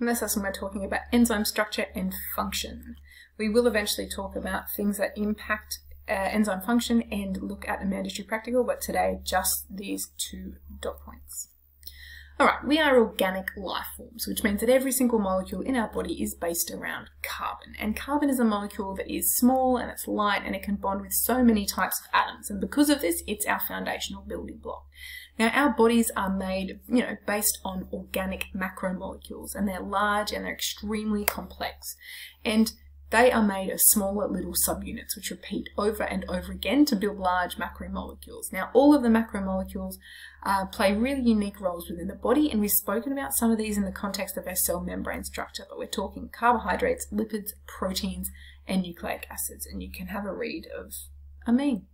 In this lesson we're talking about enzyme structure and function. We will eventually talk about things that impact uh, enzyme function and look at a mandatory practical, but today just these two dot points. Alright, we are organic life forms, which means that every single molecule in our body is based around carbon. And carbon is a molecule that is small and it's light and it can bond with so many types of atoms. And because of this, it's our foundational building block. Now, our bodies are made, you know, based on organic macromolecules, and they're large and they're extremely complex. And they are made of smaller little subunits which repeat over and over again to build large macromolecules. Now, all of the macromolecules uh, play really unique roles within the body, and we've spoken about some of these in the context of our cell membrane structure, but we're talking carbohydrates, lipids, proteins, and nucleic acids, and you can have a read of amine.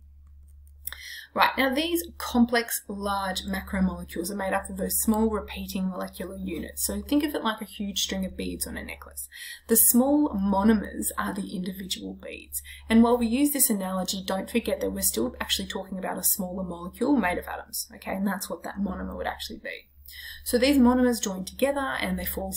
Right, now these complex large macromolecules are made up of those small repeating molecular units. So think of it like a huge string of beads on a necklace. The small monomers are the individual beads. And while we use this analogy, don't forget that we're still actually talking about a smaller molecule made of atoms, okay? And that's what that monomer would actually be. So these monomers join together and they form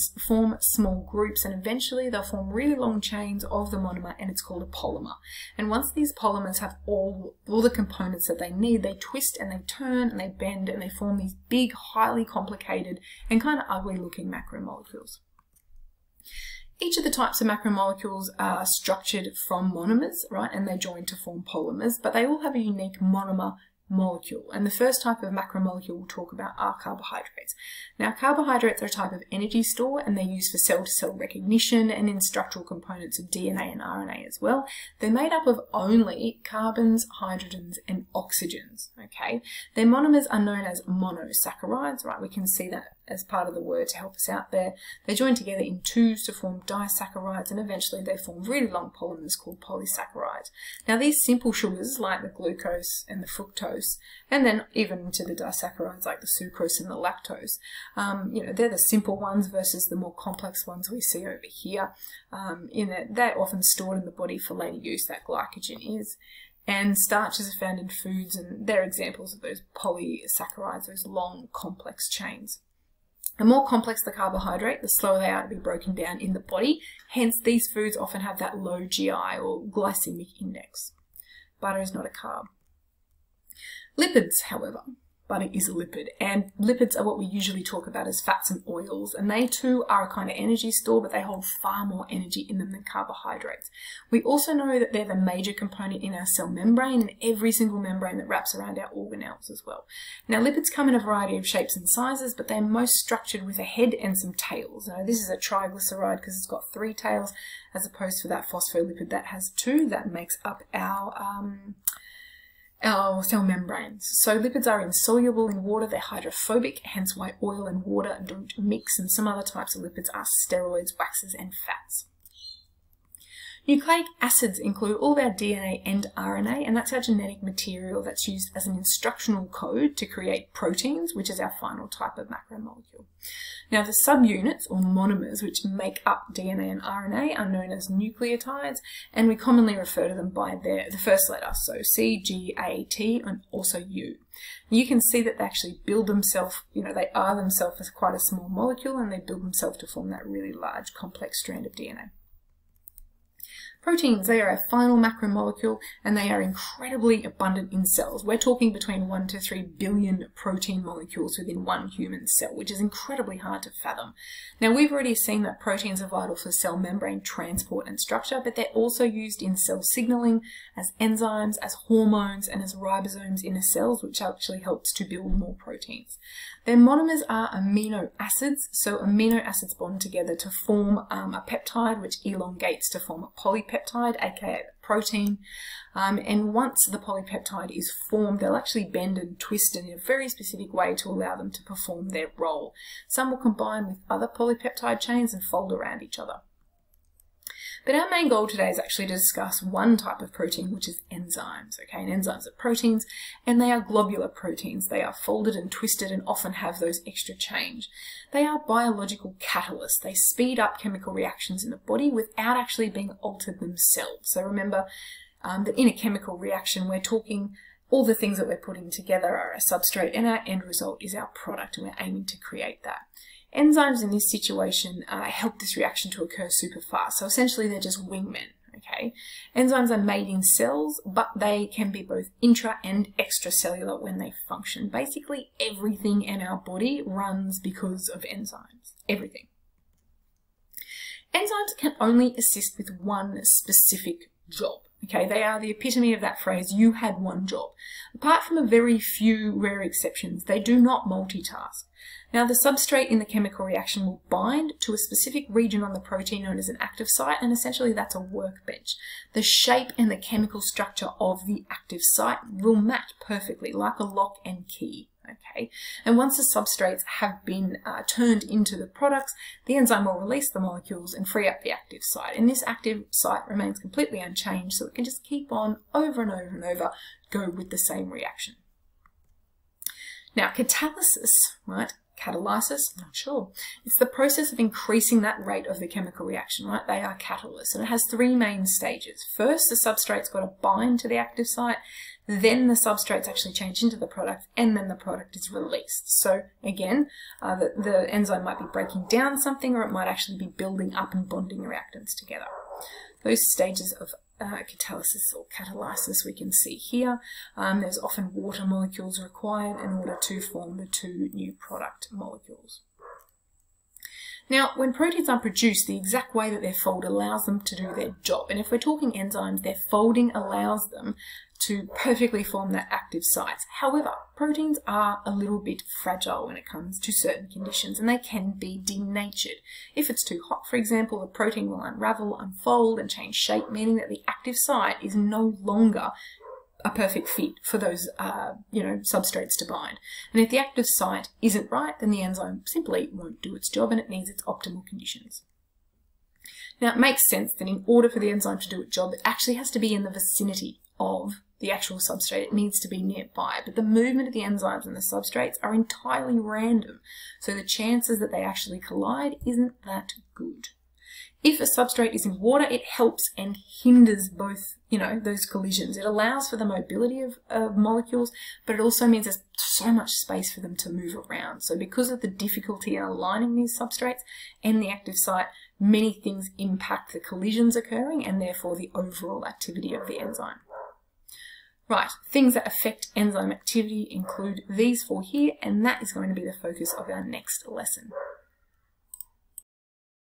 small groups and eventually they'll form really long chains of the monomer and it's called a polymer. And once these polymers have all, all the components that they need, they twist and they turn and they bend and they form these big, highly complicated and kind of ugly looking macromolecules. Each of the types of macromolecules are structured from monomers, right, and they join to form polymers, but they all have a unique monomer molecule. And the first type of macromolecule we'll talk about are carbohydrates. Now, carbohydrates are a type of energy store and they're used for cell-to-cell -cell recognition and in structural components of DNA and RNA as well. They're made up of only carbons, hydrogens, and oxygens, okay? Their monomers are known as monosaccharides, right? We can see that as part of the word to help us out there. They join together in twos to form disaccharides and eventually they form really long polymers called polysaccharides. Now these simple sugars like the glucose and the fructose and then even to the disaccharides like the sucrose and the lactose, um, you know, they're the simple ones versus the more complex ones we see over here um, in that they're often stored in the body for later use, that glycogen is. And starches are found in foods, and they're examples of those polysaccharides, those long complex chains. The more complex the carbohydrate, the slower they are to be broken down in the body. Hence, these foods often have that low GI or glycemic index. Butter is not a carb. Lipids, however, butter is a lipid. And lipids are what we usually talk about as fats and oils. And they too are a kind of energy store, but they hold far more energy in them than carbohydrates. We also know that they're the major component in our cell membrane and every single membrane that wraps around our organelles as well. Now, lipids come in a variety of shapes and sizes, but they're most structured with a head and some tails. Now, this is a triglyceride because it's got three tails, as opposed to that phospholipid that has two that makes up our um, our cell membranes. So lipids are insoluble in water, they're hydrophobic, hence why oil and water don't mix, and some other types of lipids are steroids, waxes, and fats. Nucleic acids include all of our DNA and RNA, and that's our genetic material that's used as an instructional code to create proteins, which is our final type of macromolecule. Now, the subunits, or monomers, which make up DNA and RNA, are known as nucleotides, and we commonly refer to them by their, the first letter, so C, G, A, T, and also U. You can see that they actually build themselves, you know, they are themselves as quite a small molecule, and they build themselves to form that really large, complex strand of DNA. Proteins, they are a final macromolecule and they are incredibly abundant in cells. We're talking between 1 to 3 billion protein molecules within one human cell, which is incredibly hard to fathom. Now, we've already seen that proteins are vital for cell membrane transport and structure, but they're also used in cell signaling as enzymes, as hormones, and as ribosomes in cells, which actually helps to build more proteins. Their monomers are amino acids, so amino acids bond together to form um, a peptide, which elongates to form a polypeptide, aka protein. Um, and once the polypeptide is formed, they'll actually bend and twist in a very specific way to allow them to perform their role. Some will combine with other polypeptide chains and fold around each other. But our main goal today is actually to discuss one type of protein, which is enzymes. Okay, and enzymes are proteins, and they are globular proteins. They are folded and twisted and often have those extra change. They are biological catalysts. They speed up chemical reactions in the body without actually being altered themselves. So remember um, that in a chemical reaction, we're talking all the things that we're putting together are a substrate and our end result is our product and we're aiming to create that. Enzymes in this situation uh, help this reaction to occur super fast. So essentially they're just wingmen. Okay, enzymes are made in cells, but they can be both intra and extracellular when they function. Basically, everything in our body runs because of enzymes. Everything. Enzymes can only assist with one specific job. Okay, they are the epitome of that phrase, you had one job. Apart from a very few rare exceptions, they do not multitask. Now the substrate in the chemical reaction will bind to a specific region on the protein known as an active site and essentially that's a workbench. The shape and the chemical structure of the active site will match perfectly like a lock and key. Okay, and once the substrates have been uh, turned into the products, the enzyme will release the molecules and free up the active site. And this active site remains completely unchanged, so it can just keep on over and over and over, go with the same reaction. Now, catalysis, right, catalysis, not sure. It's the process of increasing that rate of the chemical reaction, right? They are catalysts, and it has three main stages. First, the substrate's got to bind to the active site, then the substrates actually change into the product, and then the product is released. So again, uh, the, the enzyme might be breaking down something, or it might actually be building up and bonding reactants together. Those stages of uh, catalysis or catalysis we can see here. Um, there's often water molecules required in order to form the two new product molecules. Now, when proteins are produced, the exact way that they're folded allows them to do their job. And if we're talking enzymes, their folding allows them to perfectly form their active sites. However, proteins are a little bit fragile when it comes to certain conditions and they can be denatured. If it's too hot, for example, the protein will unravel, unfold and change shape, meaning that the active site is no longer a perfect fit for those, uh, you know, substrates to bind. And if the active site isn't right, then the enzyme simply won't do its job and it needs its optimal conditions. Now, it makes sense that in order for the enzyme to do its job, it actually has to be in the vicinity of the actual substrate. It needs to be nearby. But the movement of the enzymes and the substrates are entirely random. So the chances that they actually collide isn't that good. If a substrate is in water, it helps and hinders both, you know, those collisions. It allows for the mobility of, of molecules, but it also means there's so much space for them to move around. So because of the difficulty in aligning these substrates and the active site, many things impact the collisions occurring and therefore the overall activity of the enzyme. Right, things that affect enzyme activity include these four here, and that is going to be the focus of our next lesson.